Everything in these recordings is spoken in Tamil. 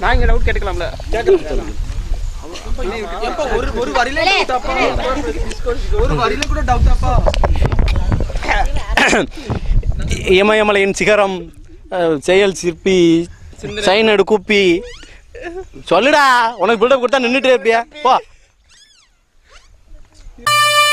நான் இங்க டவுட் கேட்டுக்கலாம்ல ஒரு ஒரு வரியில ஒரு வரியில கூட டவுட்டாப்பா இமயமலையின் சிகரம் செயல் சிற்பி சைனடு குப்பி சொல்லுடா உனக்கு பில்டப் கொடுத்தா நின்றுட்டே இருப்பியா போ Yeah.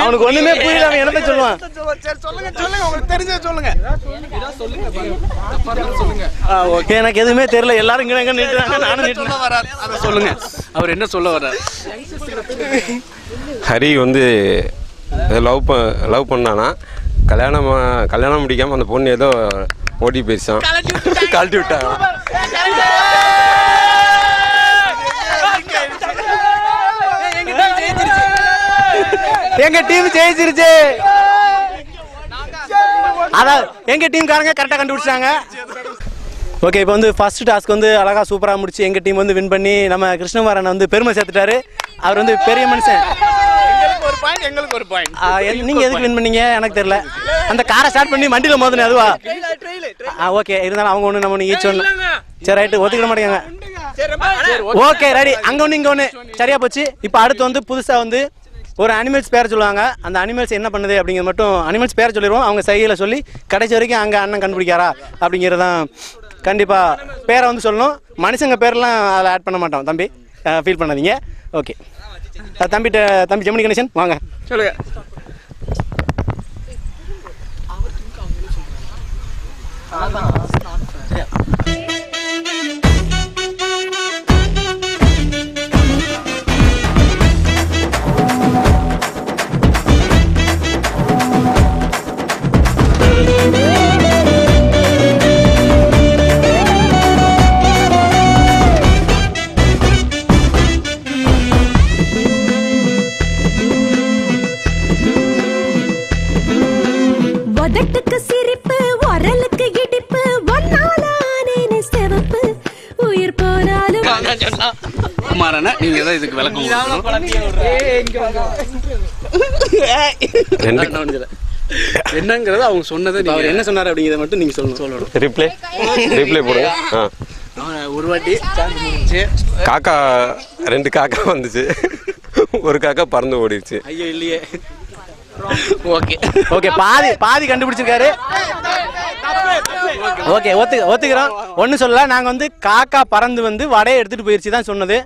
அவனுக்கு ஒண்ணுமே புரியல அவன் என்னத்த சொல்லுவான்? சரி சொல்லுங்க சொல்லுங்க உங்களுக்கு தெரிஞ்சத சொல்லுங்க. சொல்லுங்க தப்பா இருந்தாலும் சொல்லுங்க. ஓகே எனக்கு எதுவுமே தெரியல. எல்லாரும் இங்க எங்க நின்றுறாங்க நானும் சொல்ல வரார் அதை சொல்லுங்க. அவர் என்ன சொல்ல வர்றார் ஹரி வந்து லவ் ப லவ் பண்ணானா? கல்யாணம் கல்யாணம் முடிக்காம அந்த பொண்ணு ஏதோ ஓடி போயிடுச்சான் கழட்டி விட்டாங்க. எங்க டீம் ஜெயிச்சிருச்சு. அதான் எங்க டீம்காரங்க கரெக்டாக கண்டுபிடிச்சாங்க ஓகே இப்போ வந்து ஃபர்ஸ்ட் டாஸ்க் வந்து அழகா சூப்பராக முடிச்சு எங்க டீம் வந்து வின் பண்ணி நம்ம கிருஷ்ணகுமாரன் வந்து பெருமை சேர்த்துட்டாரு. அவர் வந்து பெரிய மனுஷன். எங்களுக்கு ஒரு பாயிண்ட் எங்களுக்கு ஒரு பாயிண்ட் ஆ, என்- நீங்க எதுக்கு வின் பண்ணீங்க? எனக்கு தெரியல. அந்த காரை ஸ்டார்ட் பண்ணி வண்டியில மோதுனே அதுவா? ஆ ஓகே இருந்தாலும் அவங்க ஒன்று நம்ம ஒன்று ஈச் ஒன்று சரி ரைட்டு ஒத்துக்கிட மாட்டேங்க. ஓகே ரெடி அங்க ஒன்று இங்க ஒன்று சரியா போச்சு. இப்போ அடுத்து வந்து புதுசா வந்து ஒரு அனிமல்ஸ் பேர் சொல்லுவாங்க. அந்த அனிமல்ஸ் என்ன பண்ணுது அப்படிங்கிறது மட்டும் அனிமல்ஸ் பேர் சொல்லிடுவோம் அவங்க சைகையில் சொல்லி கடைசி வரைக்கும் அங்கே அண்ணன் கண்டுபிடிக்காரா அப்படிங்கிறதான் கண்டிப்பாக பேரை வந்து சொல்லணும். மனுஷங்க பேர்லாம் அதில் ஆட் பண்ண மாட்டோம் தம்பி. ஃபீல் பண்ணாதீங்க. ஓகே தம்பிட்ட தம்பி ஜெமினி கணேசன் வாங்க. சொல்லுங்க. உதட்டுக்கு குமாரண்ணா நீங்க தான் இதுக்கு விளக்கம். என்னங்கிறத அவங்க சொன்னதை அவர் நீங்க என்ன சொன்னார் அப்படிங்கிறத மட்டும் நீங்கள் சொல்லணும். சொல்லணும். ரிப்ளை ரிப்ளை போடுங்க ஒரு வாட்டி காக்கா ரெண்டு காக்கா வந்துச்சு. ஒரு காக்கா பறந்து ஓடிடுச்சு. ஐயோ இல்லையே. ஓகே. ஓகே பாதி பாதி கண்டுபிடிச்சிருக்காரு. ஓகே ஒத்து ஒத்துக்கிறோம். ஒன்றும் சொல்லல. நாங்கள் வந்து காக்கா பறந்து வந்து வடையை எடுத்துகிட்டு போயிருச்சு தான் சொன்னது.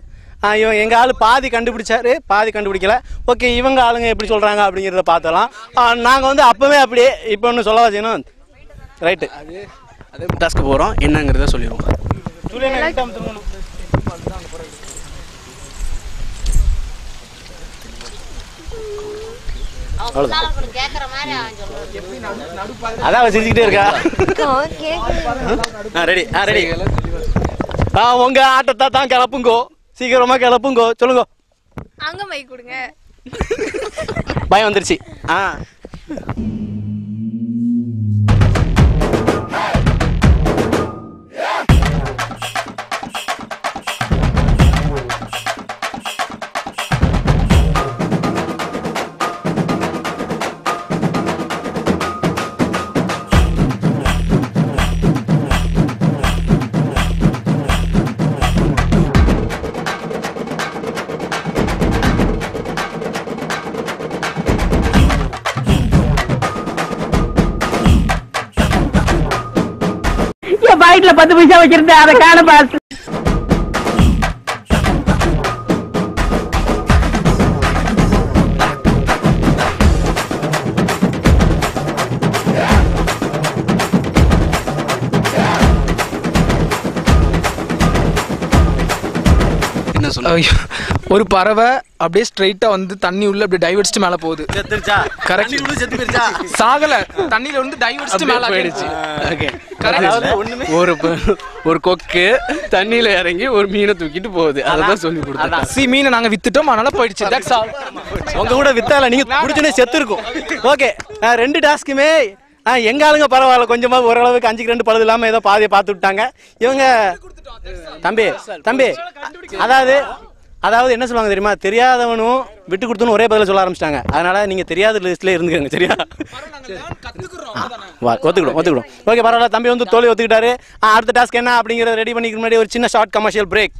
இவன் எங்கள் ஆள் பாதி கண்டுபிடிச்சாரு பாதி கண்டுபிடிக்கல. ஓகே இவங்க ஆளுங்க எப்படி சொல்கிறாங்க அப்படிங்கிறத பார்த்தலாம் நாங்கள் வந்து அப்போவே அப்படியே இப்போ ஒன்று சொல்லவா செய்யணும்? ரைட்டு அதே டாஸ்க்கு போகிறோம் என்னங்கிறத சொல்லிடுவோம். அதான் சிரிச்சுக்கிட்டே இருக்கா. ரெடி ஆ ரெடி ஆ உங்க ஆட்டத்தை தான் கிளப்புங்கோ. சீக்கிரமா கிளப்புங்கோ சொல்லுங்க. அங்க மை கொடுங்க. பயம் வந்துருச்சு. ஆ. பாக்கெட்ல பத்து பைசா வச்சிருந்தேன் அதை காண சொல்ல ஒரு பறவை அப்படியே ஸ்ட்ரைட்டா வந்து தண்ணி உள்ள அப்படியே டைவர்ஸ்ட் மேல போகுது. செத்துருச்சா? Correct. தண்ணி உள்ள செத்து போயிருச்சா? சாகல. தண்ணியில வந்து டைவர்ஸ்ட் மேல போயிடுச்சு. ஓகே ஒரு ஒரு கொக்கு தண்ணியில இறங்கி ஒரு மீனை தூக்கிட்டு போகுது. அதான். சொல்லி கொடுத்தேன் சி மீனை நாங்க வித்துட்டோம் அதனால போயிடுச்சு. தட்ஸ் ஆல் உங்க கூட வித்தால நீங்க புடிச்சுனே செத்து இருக்கும் ஓகே ரெண்டு டாஸ்க்குமே ஆ, எங்க ஆளுங்க பரவாயில்ல. கொஞ்சமா ஓரளவுக்கு அஞ்சுக்கு ரெண்டு பழுது இல்லாம ஏதோ பாதியை பார்த்து விட்டாங்க. இவங்க தம்பி தம்பி அதாவது அதாவது என்ன சொல்லுவாங்க தெரியுமா? தெரியாதவனும் விட்டு கொடுத்தனும் ஒரே பதில சொல்ல ஆரம்பிச்சிட்டாங்க. அதனால நீங்க தெரியாத லிஸ்ட்ல இருந்துக்கங்க சரியா? ஒத்துக்கிடும் ஒத்துக்கிடும். ஓகே பரவாயில்ல தம்பி வந்து தோழி ஒத்துக்கிட்டாரு. ஆ, அடுத்த டாஸ்க் என்ன அப்படிங்கறத ரெடி பண்ணிக்கிற முன்னாடி ஒரு சின்ன ஷார்ட் கமர்ஷியல் பிரேக்